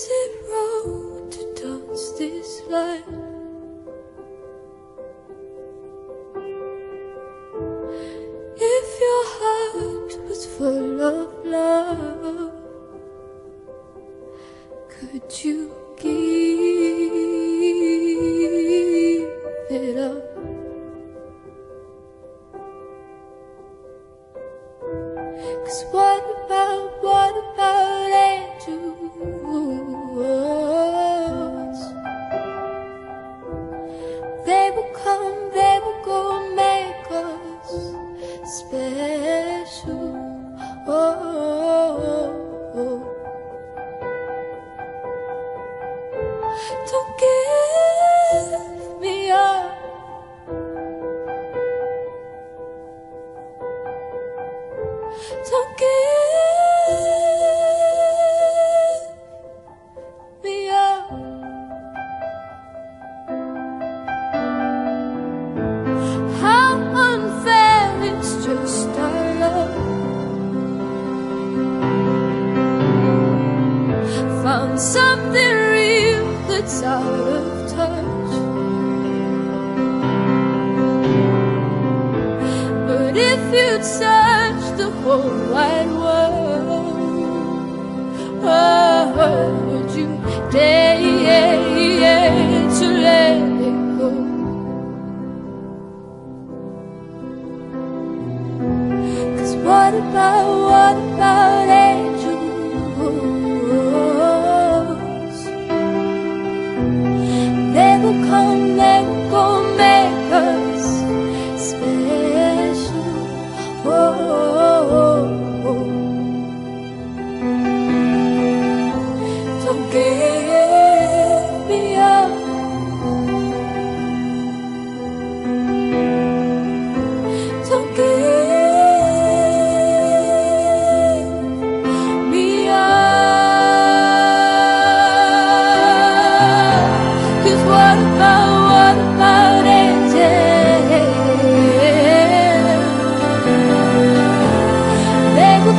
It wrong to dance this line? If your heart was full of love, could you give it up? Cause what about, what about special. Found something real that's out of touch. But if you'd search the whole wide world, oh, would you dare to let it go? What about, what about angels?